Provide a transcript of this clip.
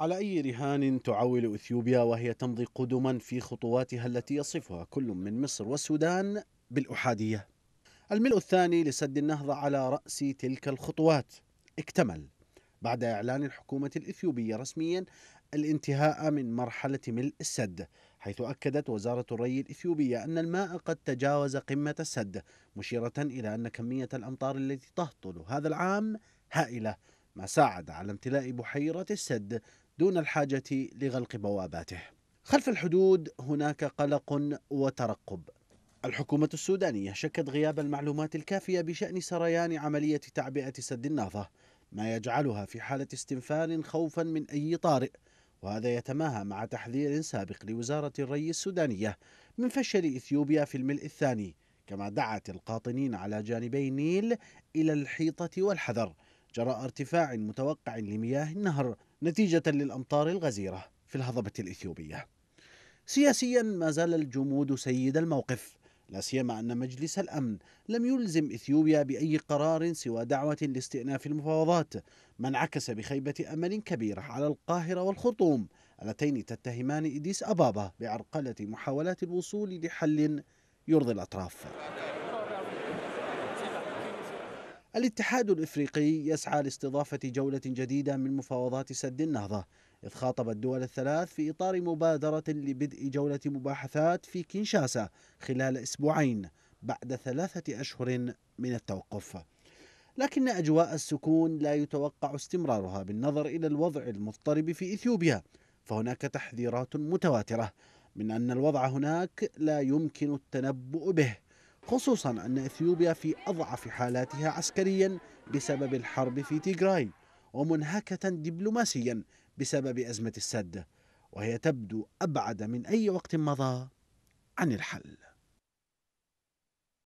على أي رهان تعول إثيوبيا وهي تمضي قدما في خطواتها التي يصفها كل من مصر والسودان بالأحادية. الملء الثاني لسد النهضة على رأس تلك الخطوات. اكتمل. بعد إعلان الحكومة الإثيوبية رسميا الانتهاء من مرحلة ملء السد حيث أكدت وزارة الري الإثيوبية أن الماء قد تجاوز قمة السد مشيرة إلى أن كمية الأمطار التي تهطل هذا العام هائلة ما ساعد على امتلاء بحيرة السد دون الحاجة لغلق بواباته. خلف الحدود هناك قلق وترقب. الحكومة السودانية شكت غياب المعلومات الكافية بشأن سريان عملية تعبئة سد النهضة، ما يجعلها في حالة استنفار خوفا من أي طارئ، وهذا يتماهى مع تحذير سابق لوزارة الري السودانية من فشل إثيوبيا في الملء الثاني، كما دعت القاطنين على جانبي النيل إلى الحيطة والحذر جراء ارتفاع متوقع لمياه النهر نتيجة للأمطار الغزيرة في الهضبة الإثيوبية. سياسيا ما زال الجمود سيد الموقف، لا سيما أن مجلس الأمن لم يلزم إثيوبيا بأي قرار سوى دعوة لاستئناف المفاوضات، ما انعكس بخيبة أمل كبيرة على القاهرة والخرطوم اللتين تتهمان إديس أبابا بعرقلة محاولات الوصول لحل يرضي الأطراف. الاتحاد الإفريقي يسعى لاستضافة جولة جديدة من مفاوضات سد النهضة إذ خاطب الدول الثلاث في إطار مبادرة لبدء جولة مباحثات في كينشاسا خلال أسبوعين بعد ثلاثة أشهر من التوقف. لكن أجواء السكون لا يتوقع استمرارها بالنظر إلى الوضع المضطرب في إثيوبيا فهناك تحذيرات متواترة من أن الوضع هناك لا يمكن التنبؤ به. خصوصا أن إثيوبيا في أضعف حالاتها عسكريا بسبب الحرب في تيغراي ومنهكة دبلوماسيا بسبب أزمة السد وهي تبدو أبعد من أي وقت مضى عن الحل.